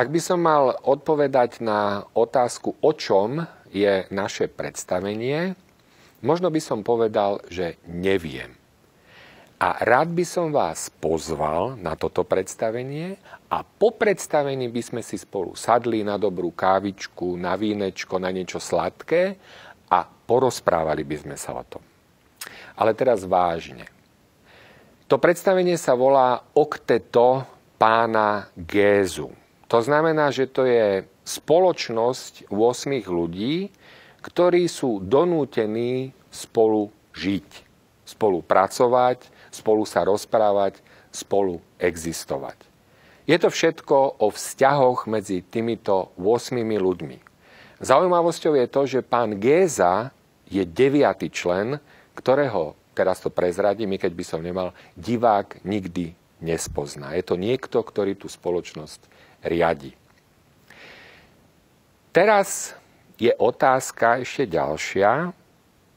Ak by som mal odpovedať na otázku, o čom je naše predstavenie, možno by som povedal, že neviem. A rád by som vás pozval na toto predstavenie a po predstavení by sme si spolu sadli na dobrú kávičku, na vínečko, na niečo sladké a porozprávali by sme sa o tom. Ale teraz vážne. To predstavenie sa volá Okteto pána Gézu. To znamená, že to je spoločnosť 8 ľudí, ktorí sú donútení spolu žiť, spolu pracovať, spolu sa rozprávať, spolu existovať. Je to všetko o vzťahoch medzi týmito 8 ľuďmi. Zaujímavosťou je to, že pán Géza je deviatý člen, ktorého, teraz to prezradím, keď by som nemal, divák nikdy nespozná. Je to niekto, ktorý tú spoločnosť riadi. Teraz je otázka ešte ďalšia,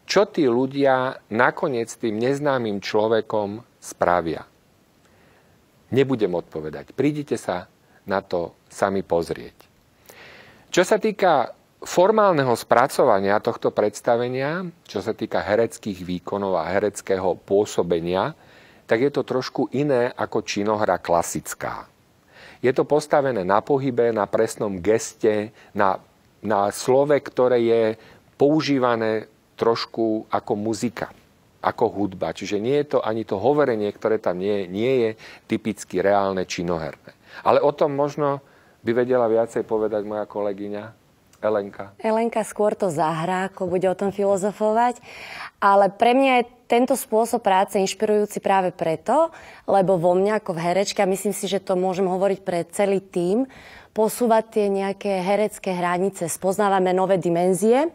čo tí ľudia nakoniec tým neznámym človekom spravia. Nebudem odpovedať. Prídite sa na to sami pozrieť. Čo sa týka formálneho spracovania tohto predstavenia, čo sa týka hereckých výkonov a hereckého pôsobenia, tak je to trošku iné ako činohra klasická. Je to postavené na pohybe, na presnom geste, na, na slove, ktoré je používané trošku ako muzika, ako hudba. Čiže nie je to ani to hovorenie, ktoré tam nie, nie je typicky reálne činoherné. Ale o tom možno by vedela viacej povedať moja kolegyňa Elenka. Elenka skôr to zahrá, ako bude o tom filozofovať. Ale pre mňa je tento spôsob práce inšpirujúci práve preto, lebo vo mňa ako v herečke, a myslím si, že to môžem hovoriť pre celý tím, posúvať tie nejaké herecké hranice, spoznávame nové dimenzie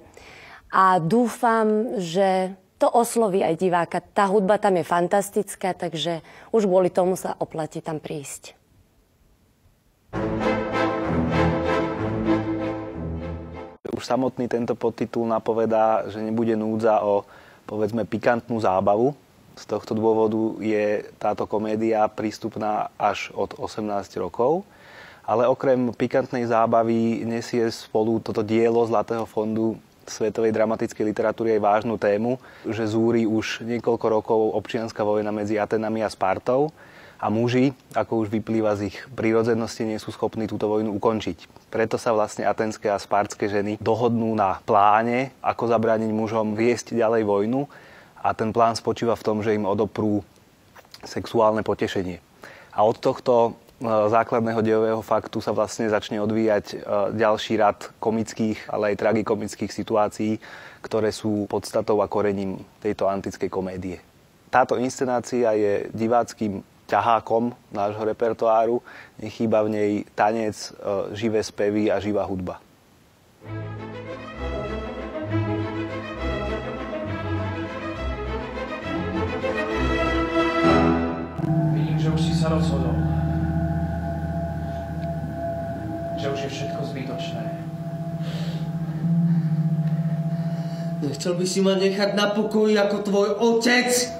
a dúfam, že to osloví aj diváka. Tá hudba tam je fantastická, takže už kvôli tomu sa oplatí tam prísť. Už samotný tento podtitul napovedá, že nebude núdza o povedzme pikantnú zábavu. Z tohto dôvodu je táto komédia prístupná až od 18 rokov. Ale okrem pikantnej zábavy nesie spolu toto dielo Zlatého fondu svetovej dramatickej literatúry aj vážnu tému, že zúri už niekoľko rokov občianská vojna medzi Atenami a Spartou a muži, ako už vyplýva z ich prírodzenosti, nie sú schopní túto vojnu ukončiť. Preto sa vlastne atenské a spartské ženy dohodnú na pláne, ako zabrániť mužom viesť ďalej vojnu a ten plán spočíva v tom, že im odoprú sexuálne potešenie. A od tohto E, základného dejového faktu sa vlastne začne odvíjať e, ďalší rad komických, ale aj tragikomických situácií, ktoré sú podstatou a korením tejto antickej komédie. Táto inscenácia je diváckým ťahákom nášho repertoáru. Nechýba v nej tanec, e, živé spevy a živá hudba. Vidím, že už si sa rozhodol. že už je všetko zbytočné. Nechcel by si ma nechať na pokoji ako tvoj otec?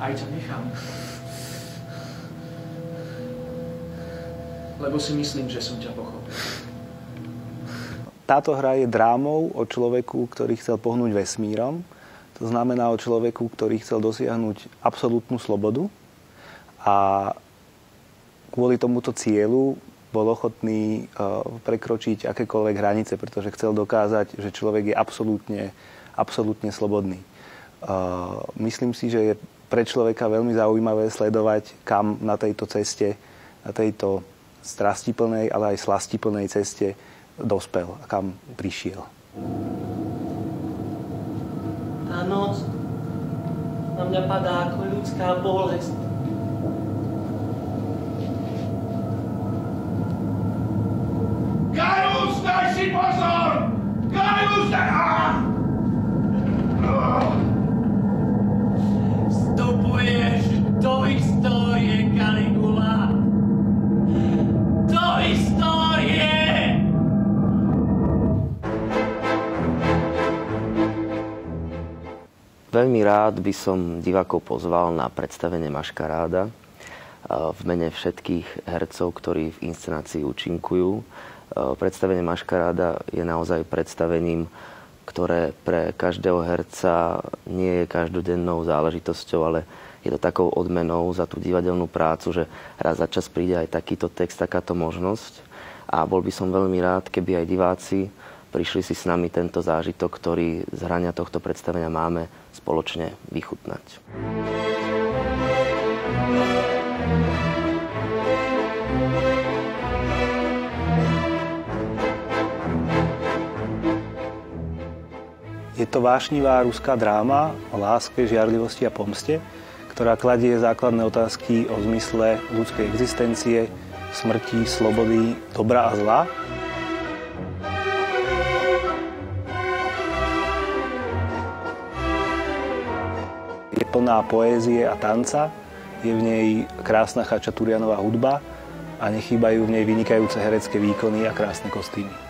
Aj ťa nechám. Lebo si myslím, že som ťa pochopil. Táto hra je drámou o človeku, ktorý chcel pohnúť vesmírom. To znamená o človeku, ktorý chcel dosiahnuť absolútnu slobodu a kvôli tomuto cieľu bol ochotný uh, prekročiť akékoľvek hranice, pretože chcel dokázať, že človek je absolútne, absolútne slobodný. Uh, myslím si, že je pre človeka veľmi zaujímavé sledovať, kam na tejto ceste, na tejto strastiplnej, ale aj slastiplnej ceste dospel a kam prišiel. Tá noc na mňa padá ako ľudská bolesť. Veľmi rád by som divákov pozval na predstavenie Maškaráda v mene všetkých hercov, ktorí v inscenácii účinkujú. Predstavenie Maškaráda je naozaj predstavením, ktoré pre každého herca nie je každodennou záležitosťou, ale je to takou odmenou za tú divadelnú prácu, že raz za čas príde aj takýto text, takáto možnosť. A bol by som veľmi rád, keby aj diváci prišli si s nami tento zážitok, ktorý z hrania tohto predstavenia máme spoločne vychutnať. Je to vášnivá ruská dráma o láske, žiarlivosti a pomste, ktorá kladie základné otázky o zmysle ľudskej existencie, smrti, slobody, dobra a zla plná poézie a tanca, je v nej krásna chačaturianová hudba a nechýbajú v nej vynikajúce herecké výkony a krásne kostýmy.